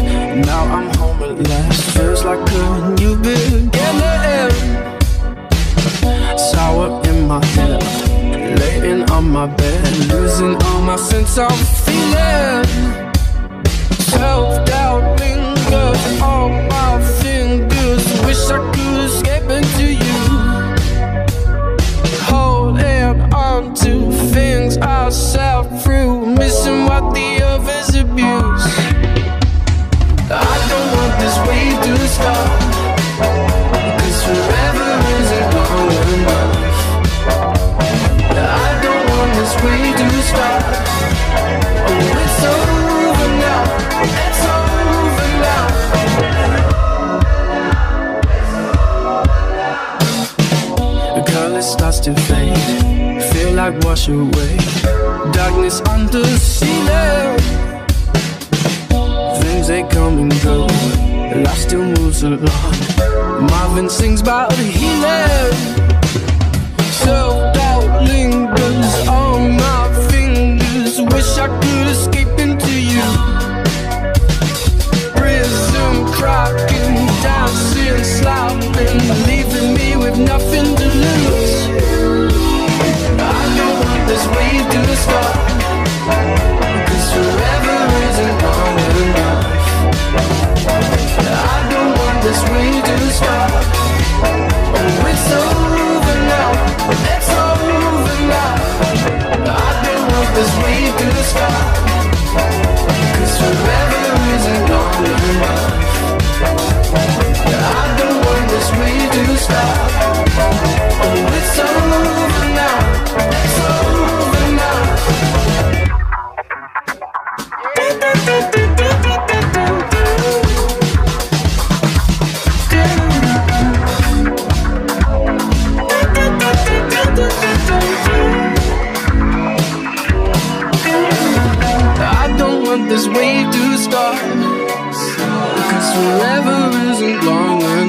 past. Now I'm home at last. Feels like a new beginning. Sour in my head, laying on my bed, losing all my sense of feeling. Want this stop. Oh, it's over now. It's over now. The color starts to fade. Feel like wash away. Darkness the ceiling. Things they come and go. Life still moves along. Marvin sings about healing. Self doubt on my fingers. Wish I could escape into you. Prism cracking, dancing, slapping, leaving me with nothing to lose. I don't want this to forever isn't long enough. to stars. Cause forever isn't long enough.